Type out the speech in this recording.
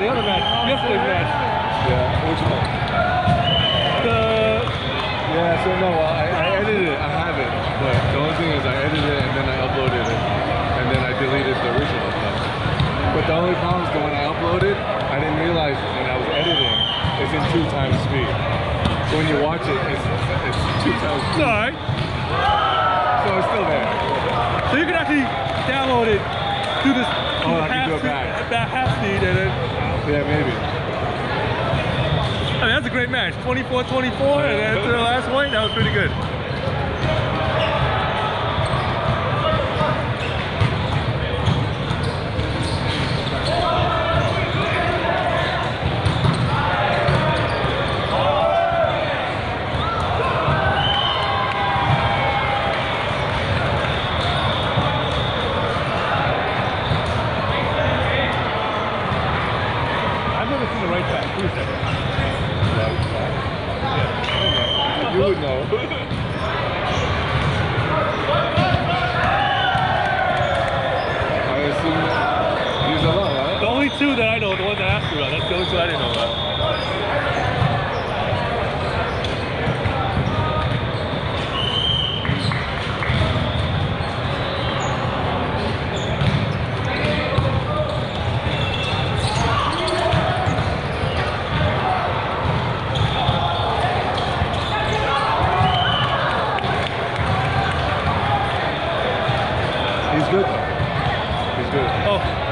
the other one, the other match, yesterday's match. Yeah, which one? The Yeah, so no, I, I edited it. I have it. But the only thing is I edited it and then I uploaded it. And then I deleted the original stuff. But the only problem is that when I uploaded, I didn't realize when I was editing, it's in two times speed. So when you watch it, it's, it's two times speed. alright. So it's still there. So you can actually download it do this Oh, I can half speed, back. back half speed and then Yeah, maybe. I mean that's a great match. 24-24 and to the last point, that was pretty good. I've never seen a right back. Who's that? You would know. I assume he's alone, right? The only two that I know, the ones I didn't know about. He's good. He's good. Oh,